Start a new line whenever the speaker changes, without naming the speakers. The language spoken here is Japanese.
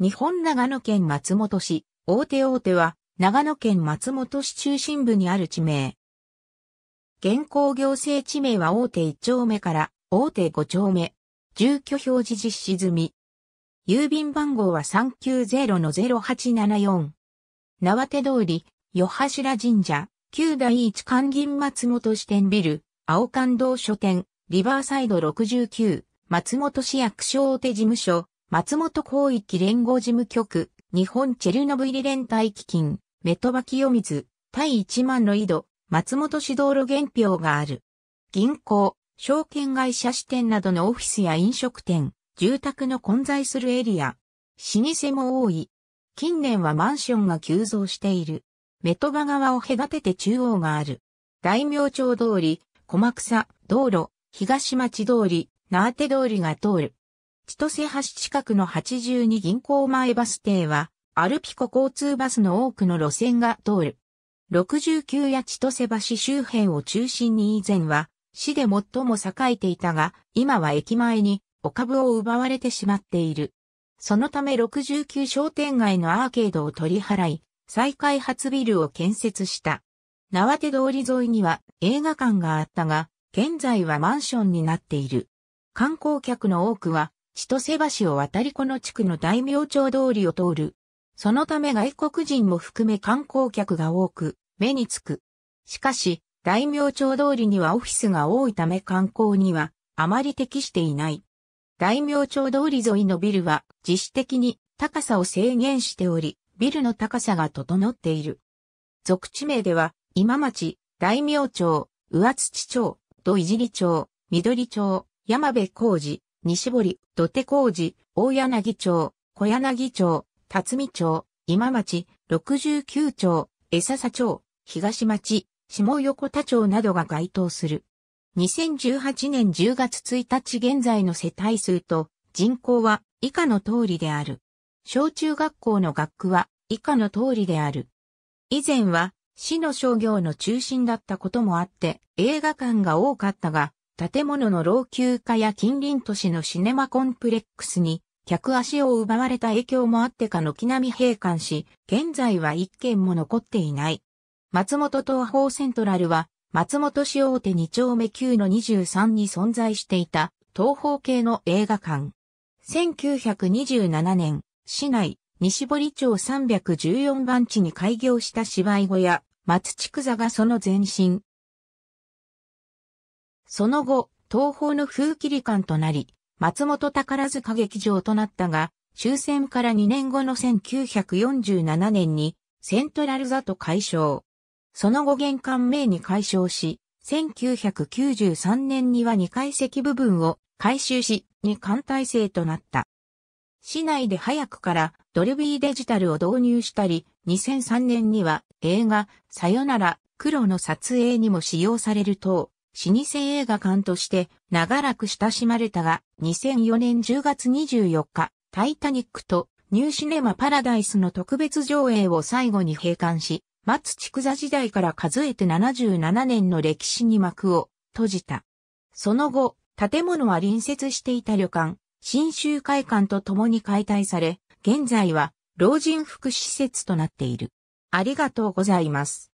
日本長野県松本市、大手大手は、長野県松本市中心部にある地名。現行行政地名は大手1丁目から大手5丁目。住居表示実施済み。郵便番号は390-0874。縄手通り、与柱神社、旧第一関銀松本支店ビル、青関道書店、リバーサイド69、松本市役所大手事務所、松本広域連合事務局、日本チェルノブイリ連帯基金、メトバ清水、対1万の井戸、松本市道路原票がある。銀行、証券会社支店などのオフィスや飲食店、住宅の混在するエリア。老舗も多い。近年はマンションが急増している。メトバ川を隔てて中央がある。大名町通り、小草、道路、東町通り、ナーテ通りが通る。千歳橋近くの82銀行前バス停は、アルピコ交通バスの多くの路線が通る。69や千歳橋周辺を中心に以前は、市で最も栄えていたが、今は駅前にお株を奪われてしまっている。そのため69商店街のアーケードを取り払い、再開発ビルを建設した。縄手通り沿いには映画館があったが、現在はマンションになっている。観光客の多くは、千歳橋を渡りこの地区の大名町通りを通る。そのため外国人も含め観光客が多く、目につく。しかし、大名町通りにはオフィスが多いため観光にはあまり適していない。大名町通り沿いのビルは自主的に高さを制限しており、ビルの高さが整っている。俗地名では、今町、大名町、上土町、土いじり町、緑町、山部工事、西堀、土手工事、大柳町、小柳町、辰巳町、今町、69町、江笹町、東町、下横田町などが該当する。2018年10月1日現在の世帯数と人口は以下の通りである。小中学校の学区は以下の通りである。以前は市の商業の中心だったこともあって映画館が多かったが、建物の老朽化や近隣都市のシネマコンプレックスに客足を奪われた影響もあってか軒並み閉館し、現在は一軒も残っていない。松本東方セントラルは、松本市大手2丁目9の23に存在していた東方系の映画館。1927年、市内、西堀町314番地に開業した芝居小屋、松竹座がその前身。その後、東方の風切り館となり、松本宝塚劇場となったが、終戦から2年後の1947年に、セントラル座と解消。その後玄関名に解消し、1993年には2階席部分を改修し、2艦体制となった。市内で早くからドルビーデジタルを導入したり、2003年には映画さよなら黒の撮影にも使用されると、老舗映画館として長らく親しまれたが、2004年10月24日、タイタニックとニューシネマパラダイスの特別上映を最後に閉館し、松竹座時代から数えて77年の歴史に幕を閉じた。その後、建物は隣接していた旅館、新州会館と共に解体され、現在は老人福祉施設となっている。ありがとうございます。